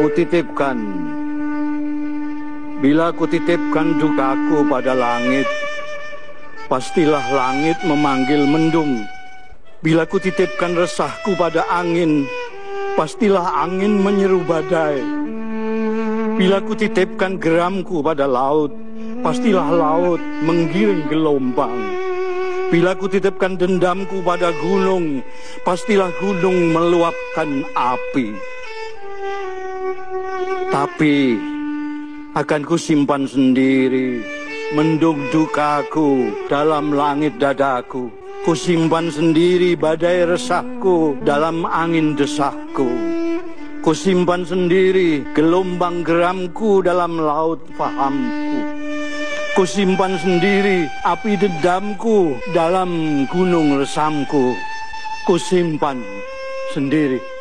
kutitipkan Bila kutitipkan dukaku pada langit Pastilah langit memanggil mendung. Bila kutitipkan resahku pada angin Pastilah angin menyeru badai. Bila kutitipkan geramku pada laut Pastilah laut menggiring gelombang. Bila kutitipkan dendamku pada gunung Pastilah gunung meluapkan api tapi akan kusimpan sendiri mendung dukaku dalam langit dadaku. Kusimpan sendiri badai resahku dalam angin desahku. Kusimpan sendiri gelombang geramku dalam laut fahamku. Kusimpan sendiri api dendamku dalam gunung resamku. Kusimpan sendiri.